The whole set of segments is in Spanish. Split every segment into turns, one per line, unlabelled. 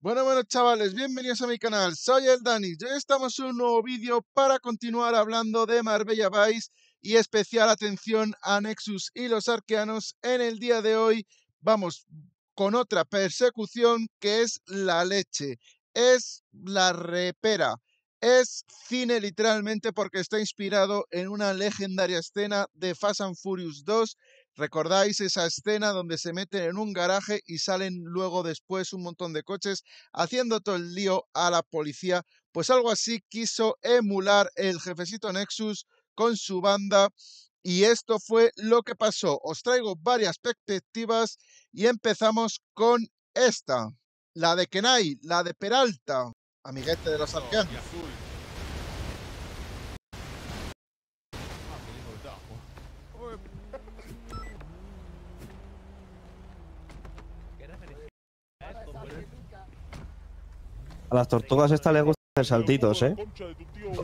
Bueno, bueno, chavales, bienvenidos a mi canal. Soy el Dani. Hoy estamos en un nuevo vídeo para continuar hablando de Marbella Vice y especial atención a Nexus y los arqueanos. En el día de hoy vamos con otra persecución que es la leche. Es la repera. Es cine literalmente porque está inspirado en una legendaria escena de Fast and Furious 2 ¿Recordáis esa escena donde se meten en un garaje y salen luego después un montón de coches haciendo todo el lío a la policía? Pues algo así quiso emular el jefecito Nexus con su banda y esto fue lo que pasó. Os traigo varias perspectivas y empezamos con esta, la de Kenai, la de Peralta, amiguete de los arqueanos.
A las tortugas estas les gustan hacer saltitos, ¿eh?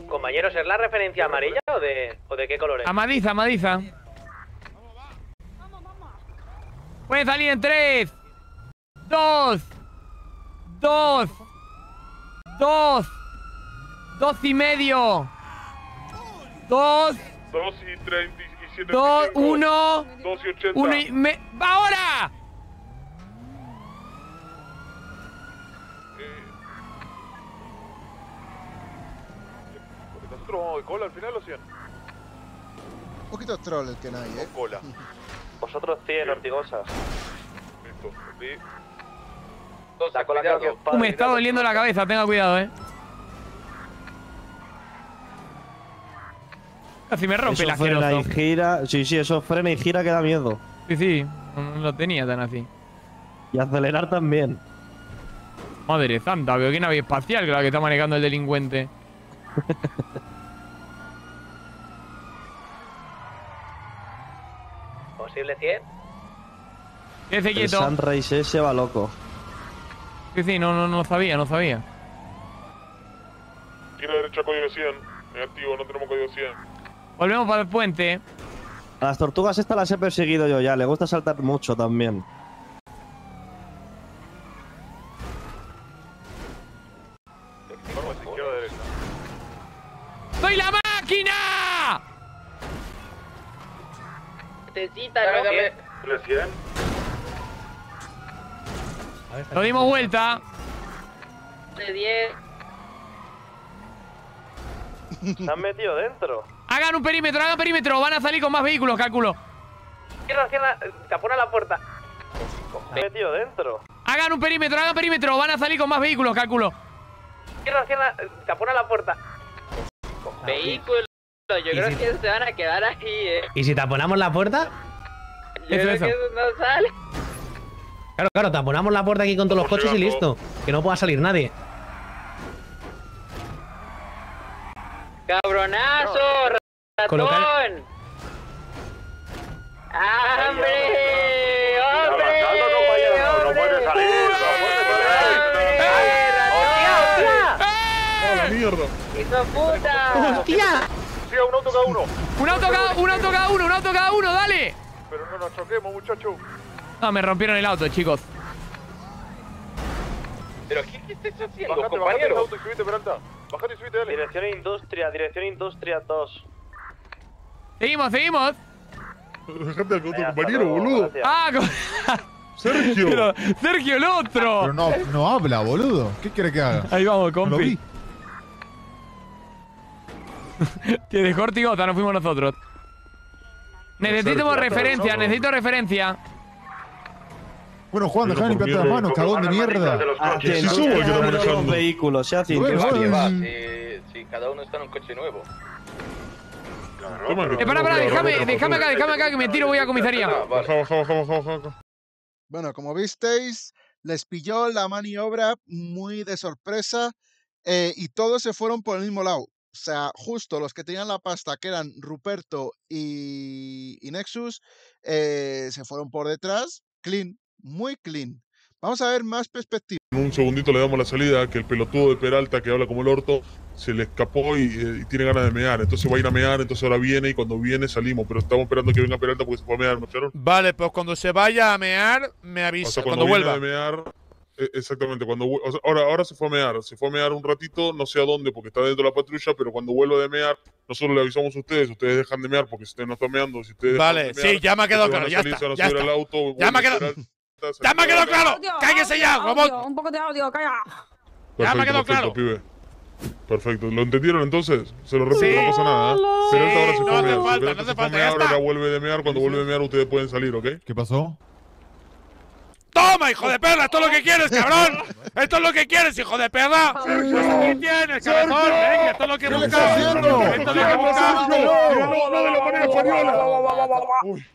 Compañeros, ¿es la referencia amarilla o de, o de qué color es?
Amadiza, Amadiza. Puede salir en 3, 2, 2, 2, 2 y medio, 2,
2 y 37.
2, 1,
2 y 80.
1 y... Me... ¡Ahora!
¿Nosotros vamos de cola al final o 100?
Un poquito troll el Kenai, ¿eh?
O cola.
Vosotros 100 ortigosas.
Listo. Sí.
La cola creo que
me está doliendo la cabeza, tenga cuidado, eh. Casi me rompe
Eso frena y gira. Sí, sí, eso frena y gira que da miedo.
Sí, sí, no lo tenía tan así.
Y acelerar también.
Madre santa, veo que nave espacial que la que está manejando el delincuente.
Posible 100.
Quédese
El
quieto.
Sunrise ese va loco.
Sí, sí, no, no, no sabía, no sabía.
Tiro derecha código 100. Negativo, no tenemos código 100.
Volvemos para el puente.
A las tortugas estas las he perseguido yo ya. Le gusta saltar mucho también.
Vamos a izquierda derecha.
¡Soy la máquina!
Necesita, ¿no? Bien.
300.
Lo dimos vuelta.
De 10.
Se han metido dentro.
Hagan un perímetro, hagan perímetro. Van a salir con más vehículos, cálculo.
Cierra, cierra. Tapona la puerta.
Se han metido dentro.
Hagan un perímetro, hagan perímetro. Van a salir con más vehículos, cálculo.
Cierra, cierra. Tapona la puerta. Vehículo. Yo creo que se van a quedar ahí, eh.
¿Y si taponamos la puerta?
Yo
Eso,
creo
eso.
que eso no sale.
Claro, claro, taponamos la puerta aquí con todos los coches y listo. Que no pueda salir nadie.
¡Cabronazo! ¡Ratón!
Colocar-
¡Hombre! ¡Hombre!
Compañero, no, no puede salir, no puede salir. ¡A la mierda!
¡Hijo puta!
¡Hostia!
Un auto cada uno.
Un auto cada, un auto cada uno, un auto cada uno, dale.
Pero no nos choquemos, muchachos.
No, me rompieron el auto, chicos.
¿Pero qué, qué estás haciendo,
Bajate,
compañero?
auto y subite, Peralta. Bajate y subite, dale.
Dirección Industria, dirección Industria 2.
Seguimos, seguimos.
Bajate al auto, compañero, boludo.
Ah,
Sergio.
pero Sergio el otro.
Pero no, no habla, boludo. ¿Qué quiere que haga?
Ahí vamos,
No lo
compi.
vi.
Que dejó Ortigota, nos fuimos nosotros. Necesito referencia, necesito referencia.
Bueno, Juan, dejá de limpiarte las manos, cagón de mierda.
Ah, no
subo el que está
los
manejando.
vehículos, se hace
Bueno,
industria.
bueno,
Si cada uno está en un coche nuevo.
Toma,
Eh, pará, pará, déjame, déjame acá, déjame acá que me tiro, voy a comisaría.
Bueno, como visteis, les pilló la maniobra muy de sorpresa eh, y todos se fueron por el mismo lado. O sea, justo los que tenían la pasta, que eran Ruperto y, y Nexus, eh, se fueron por detrás. Clean, muy clean. Vamos a ver más perspectivas.
En un segundito le damos la salida, que el pelotudo de Peralta que habla como el orto se le escapó y, eh, y tiene ganas de mear. Entonces va a ir a mear, entonces ahora viene y cuando viene salimos. Pero estamos esperando que venga Peralta porque se fue a mear, ¿me escucharon?
Vale, pues cuando se vaya a mear, me
O
avisa.
sea,
cuando,
viene
vuelva.
de mear, Exactamente, cuando o sea, ahora, ahora se fue a mear, se fue a mear un ratito, no sé a dónde, porque está dentro de la patrulla, pero cuando vuelva de mear, nosotros le avisamos a ustedes, ustedes dejan de mear porque si ustedes no están meando, si ustedes
Vale,
de mear,
sí, ya me ha quedado claro,
a
ya está, ya está.
auto,
Ya me ha quedado- ¡Ya me ha
quedan
quedado
acá.
claro! ¡Cállese ya, robot!
Un poco de audio, calla.
Ya me ha
Perfecto,
quedado
perfecto,
claro.
pibe. Perfecto, ¿lo entendieron entonces? Se lo repito,
Sí.
no pasa nada. ¿eh? Peralta ahora se
no
fue a
hace falta, no
se
hace falta,
mear, ahora vuelve de mear, cuando vuelve de mear ustedes pueden salir, ¿ok?
¿Qué pasó?
¡Toma, hijo de perra! ¡Esto es lo que quieres, cabrón! ¡Esto es lo que quieres, hijo de perra! Pues aquí tienes, cabezón! ¡Venga, esto es lo que
¿Qué le
buscas! ¡Esto es lo que buscas!
Uy,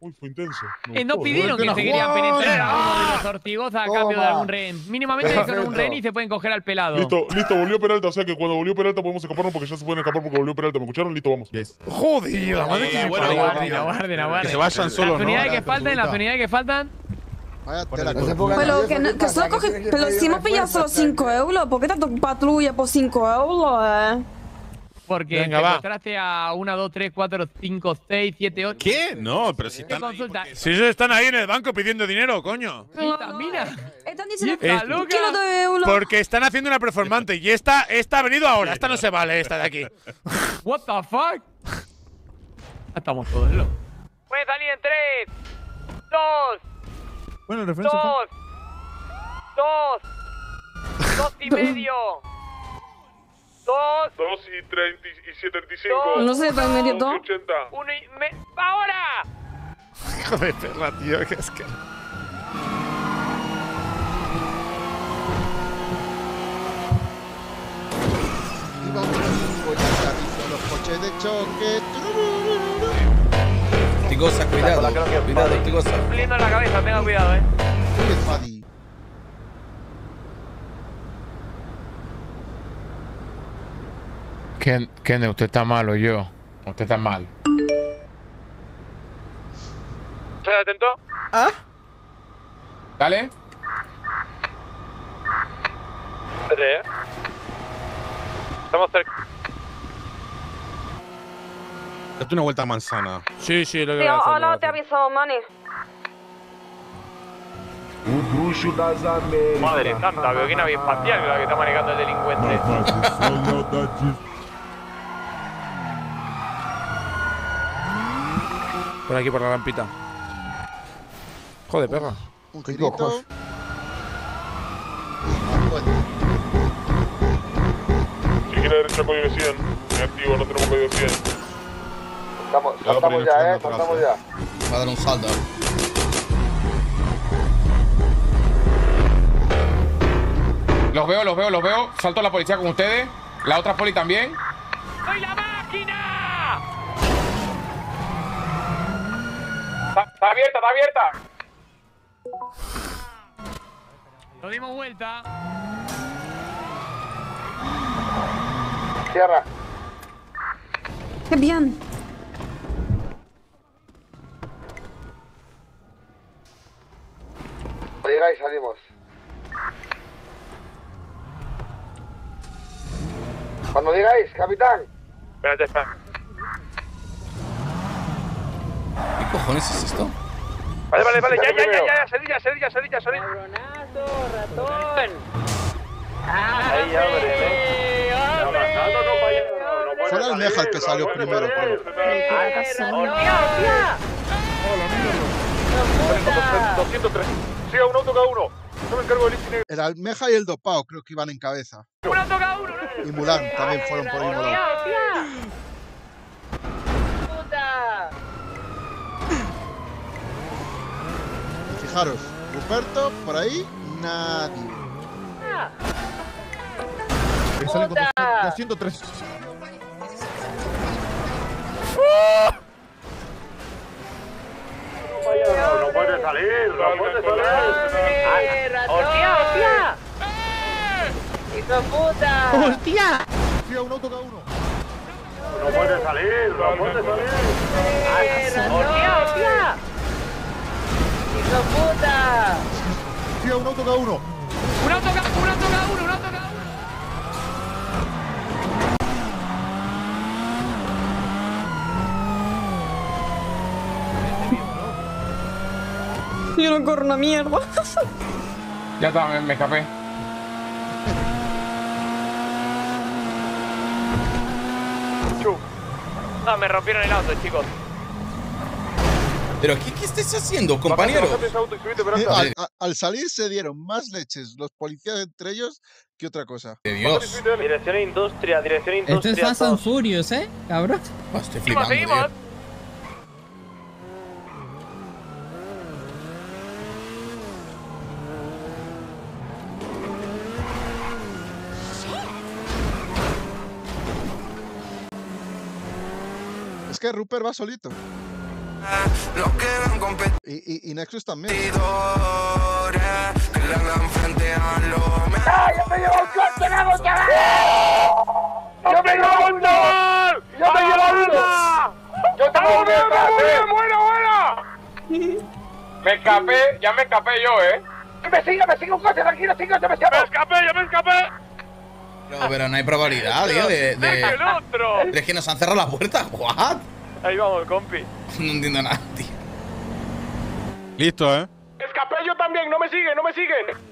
uy, fue intenso.
Eh, no pidieron que se querían penetrar a uno de los ortigoza a cambio de algún rehén. Mínimamente dejan un rehén y se pueden coger al pelado.
Listo, listo, volvió Peralta. O sea que cuando volvió Peralta podemos escaparnos porque ya se pueden escapar porque volvió Peralta. ¿Me escucharon? Listo, vamos.
Yes.
¡Joder, la madre que
aguarden, aguarden, aguarden.
Que se vayan solos,
Las
¿no?
unidades que faltan, las unidades que faltan.
Vaya tela
Pero que, no- que solo coge. Pero si hemos pillado solo 5 euros, ¿por qué tanto patrulla por 5 euros, eh?
Porque
Venga, va.
secuestraste a 1, 2, 3, 4, 5, 6, 7, 8.
¿Qué? No, pero si
¿Qué
están ahí.
consulta?
Si ellos están ahí en el banco pidiendo dinero, coño.
Mina.
Están diciendo de euros.
Porque están haciendo una performance y esta, esta ha venido ahora. Esta no se vale, esta de aquí.
What the fuck? Estamos todos locos. Salir en 3, 2,
Bueno, la referencia fue.
2, 2, 2 y medio. 2,
2 y 30 y 35.
No sé, está medio todo.
80.
1 y me... ¡Ahora!
Hijo de perra, tío. Que es que.
Y con aviso los coches de choque.
Tigosa, cuidado. Cuidado, Tigosa.
Cumpliendo en la cabeza, tenga cuidado, eh.
Uy.
Ken, Ken, usted está mal o yo. Usted está mal.
¿Estás atento?
Dale.
Espérate, eh. Estamos cerca.
Date una vuelta a manzana. Sí, sí, lo que
Tío,
voy a hacer, lo voy a
ahora te
hacer.
aviso, Manny.
Madre santa, veo que nave espacial la que está manejando el delincuente.
Por aquí, por la rampita. Joder, perra.
Un. Bueno,
Si quiere derecha código 100. Negativo, no tenemos código 100.
Estamos,
saltamos ya, eh, saltamos
ya. Va a dar un saldo.
Los veo, los veo, los veo. Salto a la policía con ustedes. La otra poli también.
¡Soy la máquina!
Está, está abierta, está abierta.
Lo dimos vuelta.
Cierra.
Qué bien.
Salimos. Cuando digáis, capitán.
Espérate, espérate.
¿Qué cojones es esto?
Vale, vale, vale, ya, ya, ya, ya, ya, salid, ya, salid, ya, salid, ya, salid.
Cabronazo, ratón.
Ahí, hombre,
¡Hombre!
No, no, no, vaya, no, no puede
Será el
salir,
Meja el que
no
salió primero.
203. Siga un auto cada uno. Yo me encargo del Negro.
el Almeja y el Dopao creo que iban en cabeza.
¡Uno toca uno!
Y Mulan también fueron por ahí.
¡Hostia,
Mulan.
¡Puta!
Fijaros, Ruperto, por ahí, nadie.
Que salen con
Puta.
203.
No, no puede salir, no puede salir.
¡Hombre, ratón! ¡Hostia, hostia! ¡Hijo de puta!
¡Hostia!
Sí, a un auto cada uno.
No puede salir, no puede salir.
¡Hombre, ratón! ¡Hostia, hostia! ¡Hijo de puta!
Sí, a un auto cada uno.
¡Un auto cada un auto cada uno! ¡Un auto cada uno!
Yo no corro una mierda.
Ya está, me, me escapé.
Chu. No, me rompieron el auto, chicos.
¿Pero qué, qué estáis haciendo, compañero?
Eh, al, a- al salir se dieron más leches los policías entre ellos que otra cosa.
De Dios.
Dirección industria, dirección
Esto es
industria.
Fast and Furious, ¿eh? Cabrón.
Ah, Estoy
Seguimos,
flipando,
seguimos.
Es que Rupert va solito. Y, y, y Nexus también.
¡Ah, ya me llevo un coche, me hago chaval! ¡Yo me llevo uno! ¡Yo me llevo uno! ¡Yo tengo un
bueno, bueno! Me escapé, ya me escapé yo, ¿eh?
¡Me sigue, me sigue un coche! ¡Tranquilo, yo me escapo!
¡Me escapé, yo me escapé!
Pero, pero no hay probabilidad, tío, de,
¡Deja el
de,
otro!
de que nos han cerrado la puerta. ¿What?
Ahí vamos, compi.
No entiendo nada, tío.
Listo, ¿eh?
Escapé yo también, no me siguen, no me siguen.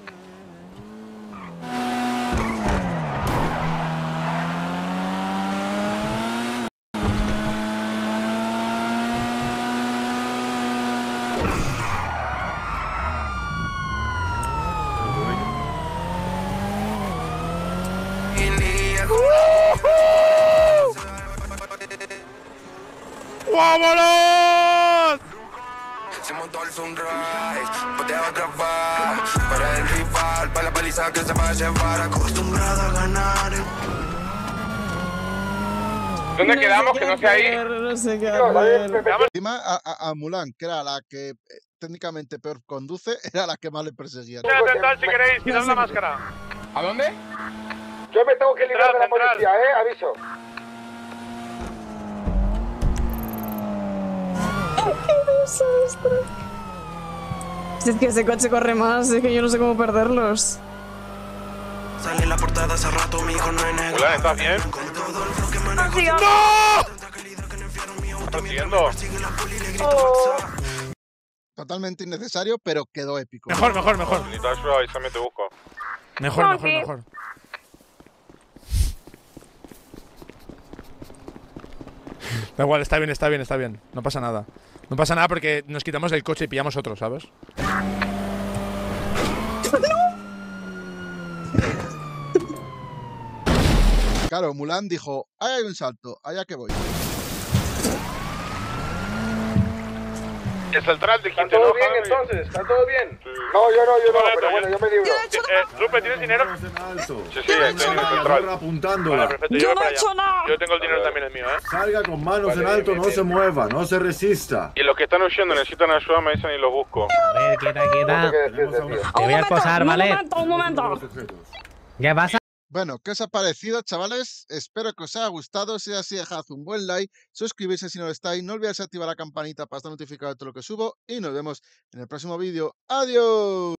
¡Vámonos!
Se montó el sunrise, botea otra va Para el rival, para la paliza que se va a llevar Acostumbrado a ganar
¿Dónde quedamos? Que no sea ahí.
No sé.
Encima a, a- a Mulan, que era la que eh, técnicamente peor conduce, era la que más le perseguía.
Central, si queréis, quitad la máscara.
¿A dónde?
Yo me tengo que librar de la policía, eh, aviso
Si es que ese coche corre más, es que yo no sé cómo perderlos.
Sale la portada hace rato, mi hijo no es negro
Hola, ¿estás bien?
Manejo
¿Estás siguiendo?
Totalmente innecesario, pero quedó épico.
Mejor, mejor, mejor.
Necesito ayuda, avísame, te busco.
Mejor, mejor, mejor. Da igual, está bien, está bien, está bien. No pasa nada. No pasa nada porque nos quitamos el coche y pillamos otro, ¿sabes?
Claro, Mulan dijo, hay un salto, allá que voy.
El central
¿Está todo bien entonces? ¿Está todo bien? No, yo no, yo no, pero bueno, yo me libro
Eh, Lupe, ¿tienes dinero?
Sí, sí, estoy en el central.
Yo no he hecho
allá.
nada.
Yo tengo el dinero también, es mío, ¿eh?
Salga con manos en alto, no se mueva, no se resista.
Y los que están huyendo necesitan ayuda, me dicen y los busco.
A ver, quieta, quieta. Te voy a acosar,
un
¿vale?
momento, un momento.
los objetos.
¿Qué pasa?
Bueno, ¿qué os ha parecido, chavales? Espero que os haya gustado. Si es así, dejad un buen like, suscribirse si no lo estáis, no olvidéis activar la campanita para estar notificado de todo lo que subo y nos vemos en el próximo vídeo. ¡Adiós!